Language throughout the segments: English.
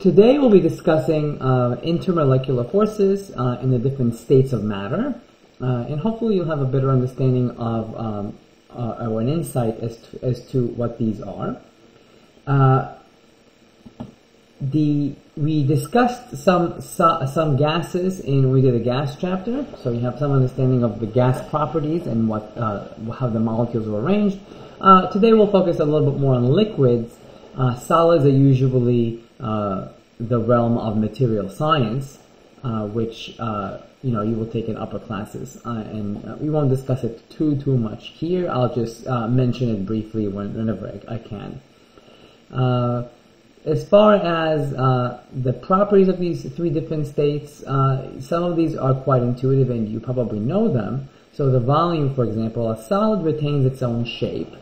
today we'll be discussing uh, intermolecular forces uh, in the different states of matter, uh, and hopefully you'll have a better understanding of um, uh, or an insight as to, as to what these are. Uh, the we discussed some some gases in we did a gas chapter, so you have some understanding of the gas properties and what uh, how the molecules are arranged. Uh, today we'll focus a little bit more on liquids. Uh, solids are usually uh, the realm of material science, uh, which uh, you know you will take in upper classes, and we won't discuss it too too much here. I'll just mention it briefly whenever I, I can. As far as uh, the properties of these three different states, uh, some of these are quite intuitive and you probably know them. So the volume, for example, a solid retains its own shape.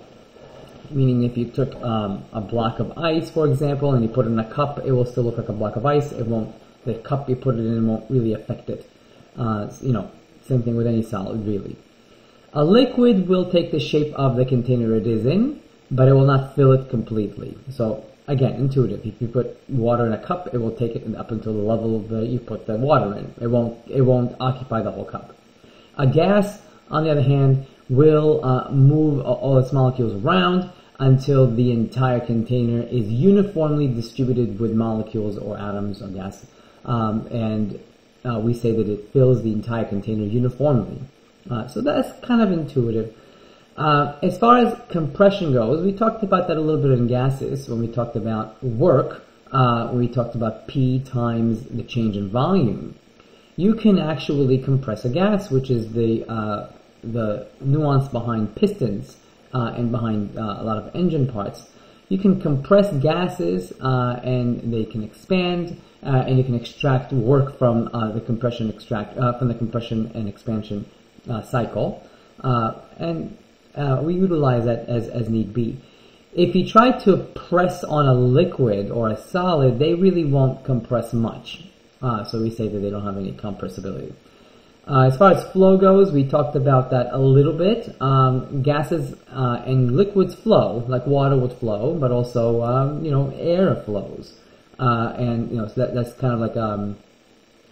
Meaning if you took um, a block of ice, for example, and you put it in a cup, it will still look like a block of ice. It won't, the cup you put it in won't really affect it. Uh, you know, same thing with any solid, really. A liquid will take the shape of the container it is in, but it will not fill it completely. So again, intuitive. If you put water in a cup, it will take it up until the level that you put the water in. It won't, it won't occupy the whole cup. A gas, on the other hand, will uh, move all its molecules around until the entire container is uniformly distributed with molecules or atoms or gas. Um, and uh, we say that it fills the entire container uniformly. Uh, so that's kind of intuitive. Uh, as far as compression goes, we talked about that a little bit in gases when we talked about work. Uh, we talked about P times the change in volume. You can actually compress a gas, which is the uh, the nuance behind pistons uh, and behind uh, a lot of engine parts. You can compress gases uh, and they can expand, and you can extract work from the compression extract from the compression and expansion cycle. and uh, we utilize that as, as need be. If you try to press on a liquid or a solid, they really won't compress much. Uh, so we say that they don't have any compressibility. Uh, as far as flow goes, we talked about that a little bit. Um, gases uh, and liquids flow, like water would flow, but also um, you know air flows, uh, and you know so that, that's kind of like um,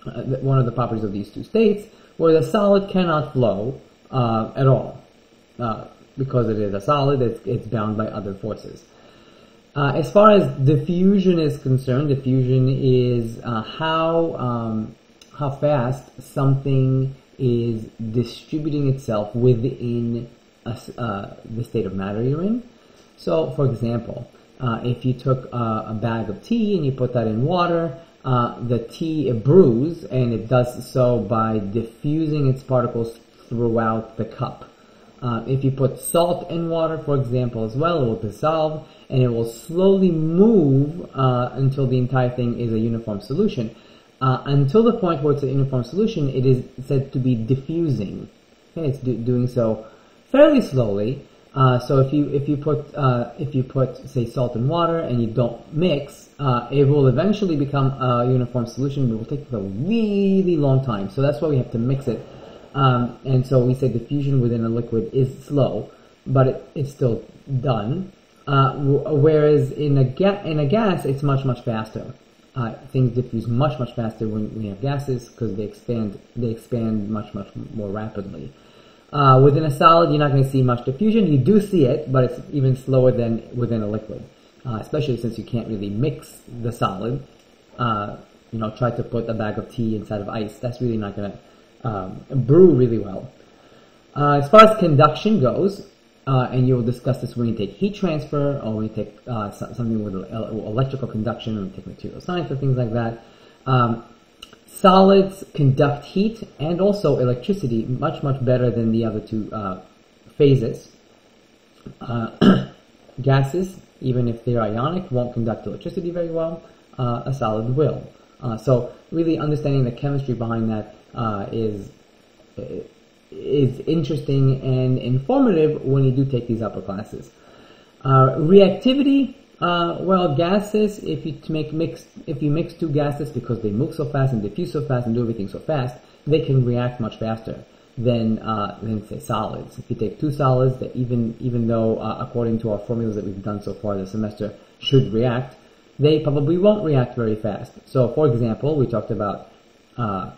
uh, one of the properties of these two states, where the solid cannot flow uh, at all uh, because it is a solid, it's, it's bound by other forces. Uh, as far as diffusion is concerned, diffusion is uh, how um, how fast something is distributing itself within a, uh, the state of matter you're in. So, for example, uh, if you took uh, a bag of tea and you put that in water, uh, the tea brews, and it does so by diffusing its particles throughout the cup. Uh, if you put salt in water, for example, as well, it will dissolve and it will slowly move uh, until the entire thing is a uniform solution. Uh, until the point where it's a uniform solution, it is said to be diffusing. Okay, it's do doing so fairly slowly. Uh, so if you if you put uh, if you put say salt in water and you don't mix, uh, it will eventually become a uniform solution. But it will take a really long time. So that's why we have to mix it um, and so we say diffusion within a liquid is slow, but it, it's still done. Uh, whereas in a, ga- in a gas, it's much, much faster. Uh, things diffuse much, much faster when we have gases because they expand, they expand much, much more rapidly. Uh, within a solid, you're not going to see much diffusion. You do see it, but it's even slower than within a liquid, uh, especially since you can't really mix the solid. Uh, you know, try to put a bag of tea inside of ice. That's really not going to um, brew really well. Uh, as far as conduction goes, uh, and you'll discuss this when you take heat transfer or when you take uh, something with electrical conduction or take material science or things like that. Um, solids conduct heat and also electricity much, much better than the other two uh, phases. Uh, gases, even if they're ionic, won't conduct electricity very well. Uh, a solid will. so really understanding the chemistry behind that uh, is is interesting and informative when you do take these upper classes. Uh, reactivity, uh, well, gases. If you make mix, if you mix two gases because they move so fast and diffuse so fast and do everything so fast, they can react much faster than uh, than say solids. If you take two solids that even even though uh, according to our formulas that we've done so far this semester should react, they probably won't react very fast. So, for example, we talked about uh,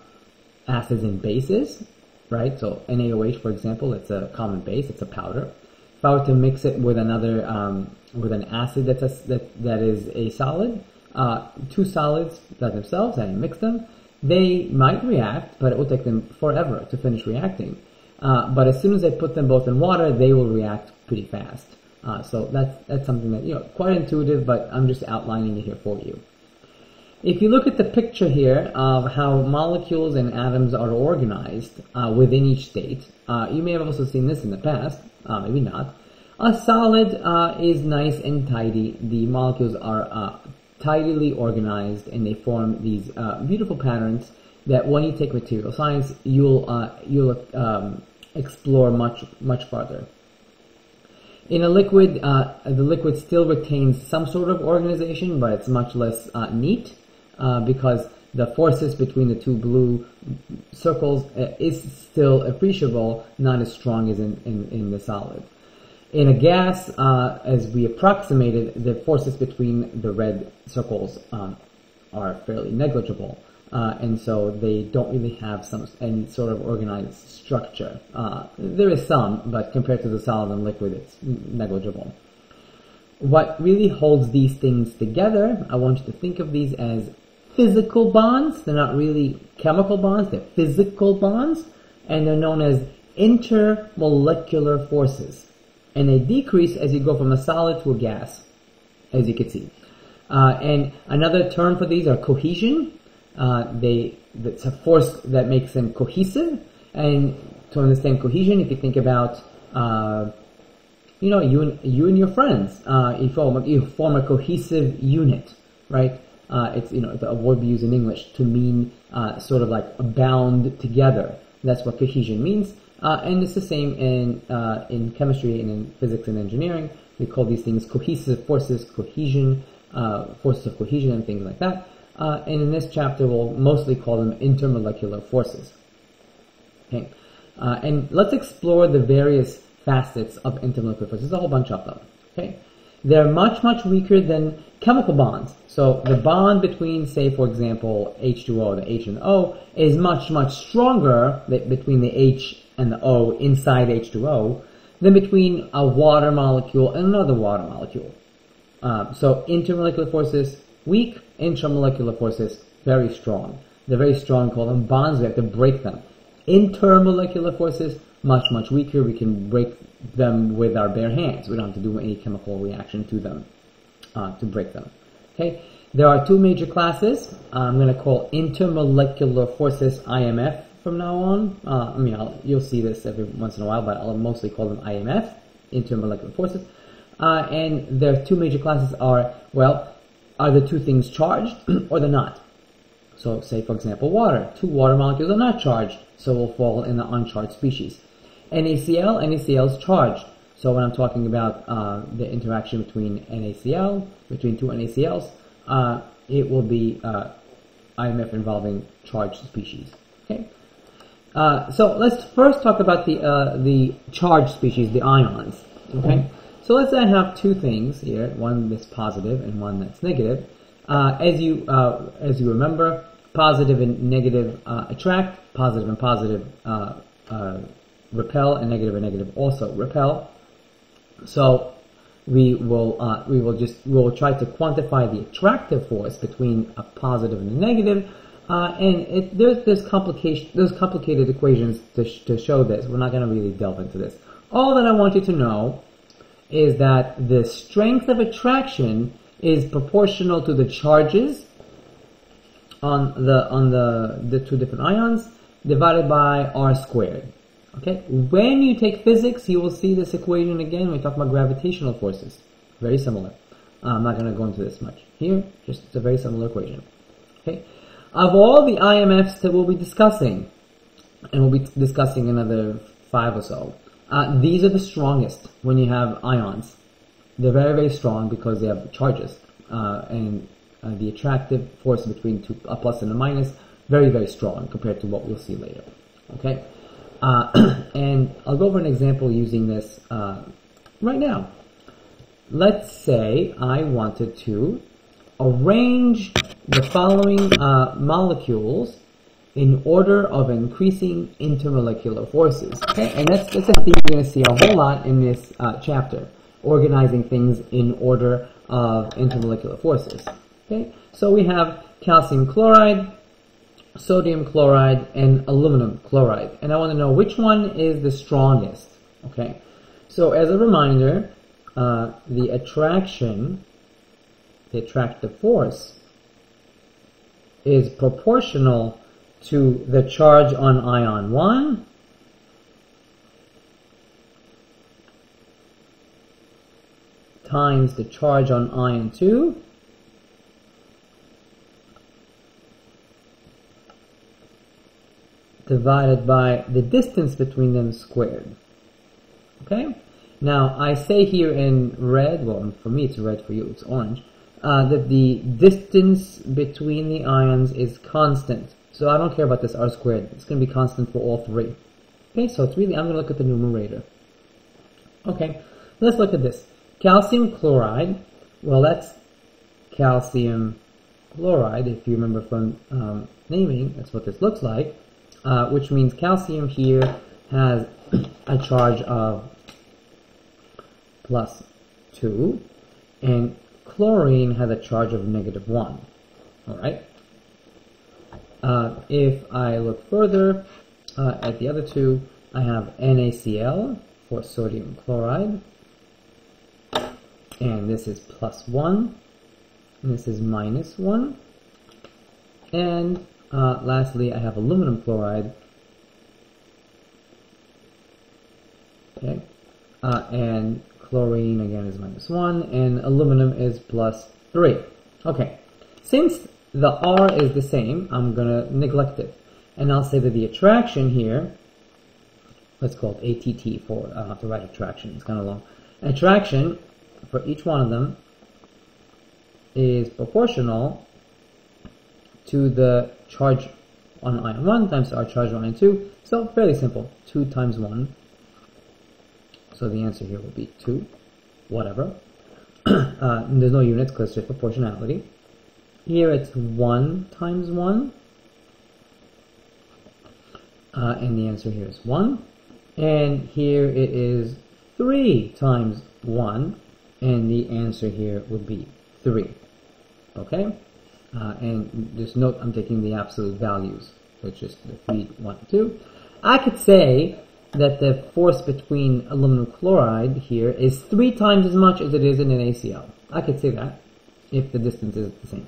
acids and bases, right? So NaOH, for example, it's a common base, it's a powder. If I were to mix it with another, um, with an acid that's a, that, that is a solid, uh, two solids by themselves, and I mix them, they might react, but it will take them forever to finish reacting. Uh, but as soon as I put them both in water, they will react pretty fast. Uh, so that's that's something that you know quite intuitive, but I'm just outlining it here for you. If you look at the picture here of how molecules and atoms are organized uh, within each state, uh, you may have also seen this in the past, uh, maybe not. A solid uh, is nice and tidy. The molecules are uh, tidily organized and they form these uh, beautiful patterns that when you take material science, you'll you'll um, explore much much farther. In a liquid, the liquid still retains some sort of organization, but it's much less neat. Uh, because the forces between the two blue circles uh, is still appreciable, not as strong as in, in, in the solid. In a gas, uh, as we approximated, the forces between the red circles um, are fairly negligible. Uh, and so they don't really have some any sort of organized structure. Uh, there is some, but compared to the solid and liquid, it's negligible. What really holds these things together, I want you to think of these as physical bonds. They're not really chemical bonds, they're physical bonds, and they're known as intermolecular forces. And they decrease as you go from a solid to a gas, as you can see. Uh, and another term for these are cohesion. Uh, they it's a force that makes them cohesive. And to understand cohesion, if you think about uh, you know you and you and your friends, uh, you form you form a cohesive unit, right? Uh, it's you know a word we use in English to mean uh, sort of like bound together. That's what cohesion means, uh, and it's the same in uh, in chemistry and in physics and engineering. We call these things cohesive forces, cohesion, uh, forces of cohesion, and things like that. Uh, and in this chapter, we'll mostly call them intermolecular forces. Okay, and let's explore the various facets of intermolecular forces. There's a whole bunch of them. Okay, they're much much weaker than chemical bonds. So the bond between, say, for example, H2O, the H and O, is much, much stronger between the H and the O inside H2O than between a water molecule and another water molecule. Um, so intermolecular forces, weak, intramolecular forces, very strong. They're very strong, call them bonds, we have to break them. Intermolecular forces, much, much weaker, we can break them with our bare hands. We don't have to do any chemical reaction to them uh, to break them. Okay, there are two major classes. I'm going to call intermolecular forces IMF from now on. Uh, I mean, I'll, you'll see this every once in a while, but I'll mostly call them IMF, intermolecular forces. Uh, and their two major classes are, well, are the two things charged or they're not? So say, for example, water. Two water molecules are not charged, so will fall in the uncharged species. NaCl, NaCl is charged. So when I'm talking about uh, the interaction between NaCl, between two NaCls, uh, it will be uh, IMF involving charged species. Okay. Uh, so let's first talk about the uh, the charged species, the ions. Okay. So let's say I have two things here, one that's positive and one that's negative. Uh, as you as you remember, positive and negative attract, positive and positive repel, and negative and negative also repel. So we will uh, we will just we will try to quantify the attractive force between a positive and a negative, uh, and it, there's there's complication there's complicated equations to, sh- to show this. We're not going to really delve into this. All that I want you to know is that the strength of attraction is proportional to the charges on the on the the two different ions divided by r squared. Okay, when you take physics, you will see this equation again. We talk about gravitational forces. Very similar. I'm not going to go into this much here. Just it's a very similar equation. Okay, of all the IMFs that we'll be discussing, and we'll be discussing another five or so. Uh, these are the strongest when you have ions. They're very very strong because they have charges, uh, and uh, the attractive force between two, a plus and a minus very very strong compared to what we'll see later. Okay. Uh, and I'll go over an example using this uh, right now. Let's say I wanted to arrange the following uh, molecules in order of increasing intermolecular forces. Okay, and that's, that's a theme you're going to see a whole lot in this uh, chapter, organizing things in order of intermolecular forces. Okay, so we have calcium chloride, sodium chloride, and aluminum chloride. And I want to know which one is the strongest. Okay, so as a reminder, uh, the attraction, the attractive force, is proportional to the charge on ion 1 times the charge on ion 2 divided by the distance between them squared. Okay? Now, I say here in red, well, for me it's red, for you it's orange, uh, that the distance between the ions is constant. So I don't care about this r squared. It's going to be constant for all three. Okay, so it's really, I'm going to look at the numerator. Okay, let's look at this. Calcium chloride, well, that's calcium chloride, if you remember from um, naming, that's what this looks like, uh, which means calcium here has a charge of plus 2, and chlorine has a charge of negative 1. Alright? Uh, if I look further uh, at the other two, I have NaCl for sodium chloride, and this is plus 1, and this is minus 1, and uh, lastly I have aluminum chloride, okay, uh, and chlorine again is minus 1, and aluminum is plus 3. Okay, since the R is the same, I'm going to neglect it. And I'll say that the attraction here, let's call it ATT for, I have to write attraction, it's kind of long. Attraction for each one of them is proportional to the charge on ion 1 times our charge on ion 2. So fairly simple, 2 times 1. So the answer here will be 2, whatever. uh, there's no units because it's just proportionality. Here it's 1 times 1. Uh, and the answer here is 1. And here it is 3 times 1. And the answer here would be 3. Okay? Uh, and just note I'm taking the absolute values. which is the 3, 1, 2. I could say that the force between aluminum chloride here is 3 times as much as it is in NaCl. I could say that if the distance is the same.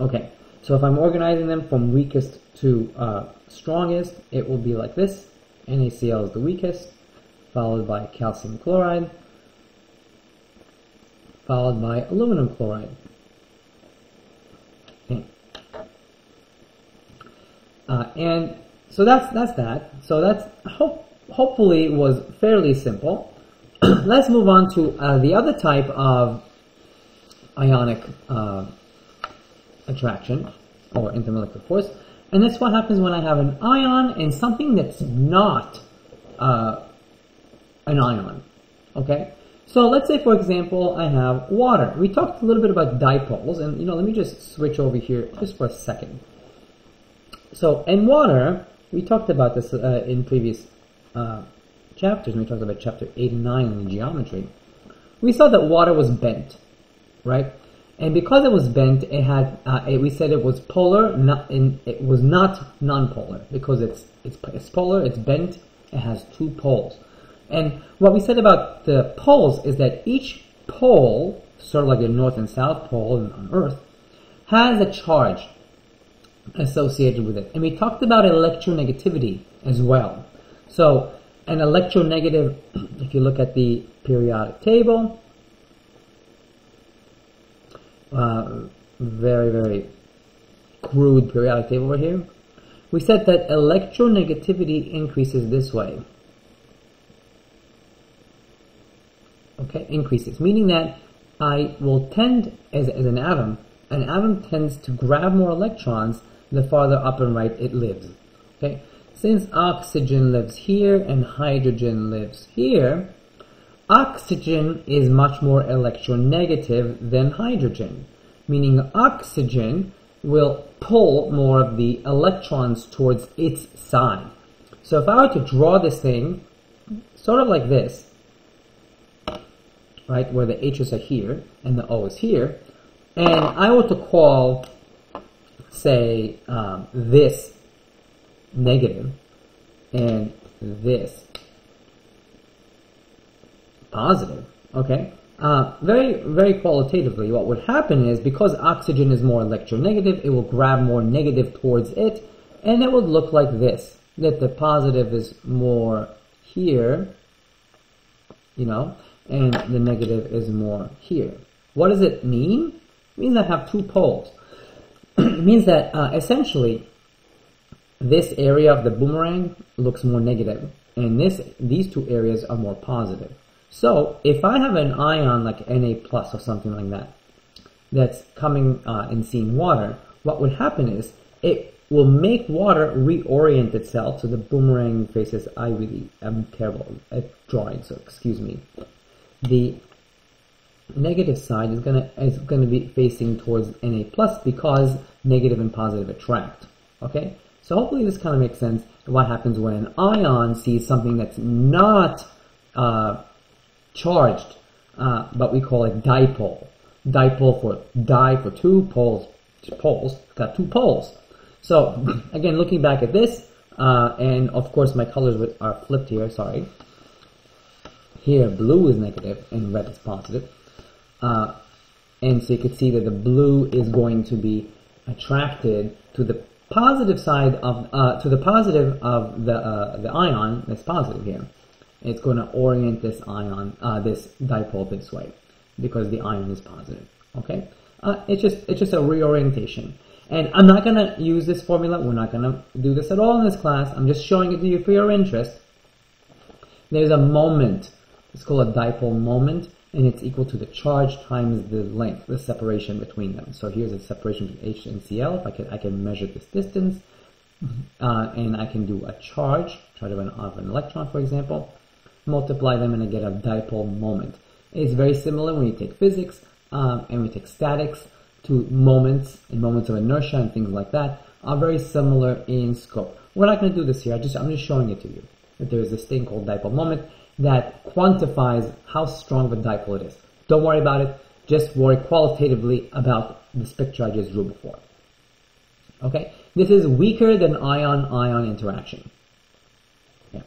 Okay, so if I'm organizing them from weakest to uh, strongest, it will be like this. NaCl is the weakest, followed by calcium chloride, followed by aluminum chloride. Uh, and so that's that's that. So that's hope, hopefully was fairly simple. Let's move on to uh, the other type of ionic uh, attraction or intermolecular force. And that's what happens when I have an ion and something that's not uh, an ion. Okay? So let's say, for example, I have water. We talked a little bit about dipoles, and you know, let me just switch over here just for a second. So in water, we talked about this uh, in previous uh, chapters, when we talked about chapter 8 and 9 in geometry. We saw that water was bent, right? And because it was bent, it had uh, it, we said it was polar, not it was not non-polar because it's, it's it's polar, it's bent, it has two poles. And what we said about the poles is that each pole, sort of like the north and south pole on Earth, has a charge associated with it. And we talked about electronegativity as well. So an electronegative, if you look at the periodic table, uh, very, very crude periodic table over here. We said that electronegativity increases this way. Okay, increases, meaning that I will tend, as, as an atom, an atom tends to grab more electrons the farther up and right it lives. Okay, since oxygen lives here and hydrogen lives here, Oxygen is much more electronegative than hydrogen. meaning oxygen will pull more of the electrons towards its side. So if I were to draw this thing sort of like this, right, where the H's are here and the O is here, and I were to call, say, um, this negative and this positive, okay? Uh, very, very qualitatively, what would happen is because oxygen is more electronegative, it will grab more negative towards it, and it would look like this. That the positive is more here, you know, and the negative is more here. What does it mean? It means I have two poles. it means that uh, essentially this area of the boomerang looks more negative, and this these two areas are more positive. So if I have an ion like Na plus or something like that, that's coming uh, and seeing water, what would happen is it will make water reorient itself. So the boomerang faces, I really am terrible at drawing, so excuse me. The negative side is gonna is gonna be facing towards Na plus because negative and positive attract. Okay, so hopefully this kind of makes sense. What happens when an ion sees something that's not uh, charged, uh, but we call it dipole. Dipole for di for two poles. Poles got two poles. So again, looking back at this, uh, and of course my colors are flipped here. Sorry. Here, blue is negative and red is positive. Uh, and so you can see that the blue is going to be attracted to the positive side of uh, to the positive of the uh, the ion that's positive here it's going to orient this ion, uh, this dipole this way because the ion is positive. Okay, uh, it's just it's just a reorientation. And I'm not going to use this formula. We're not going to do this at all in this class. I'm just showing it to you for your interest. There's a moment. It's called a dipole moment, and it's equal to the charge times the length, the separation between them. So here's the separation between H and Cl. I can, I can measure this distance, uh, and I can do a charge, charge of an, of an electron, for example multiply them and I get a dipole moment. It's very similar when you take physics um, and we take statics to moments and moments of inertia and things like that are very similar in scope. We're not going to do this here. I just I'm just showing it to you that there is this thing called dipole moment that quantifies how strong of a dipole it is. Don't worry about it. Just worry qualitatively about the I just drew before. Okay, this is weaker than ion-ion interaction. Yeah.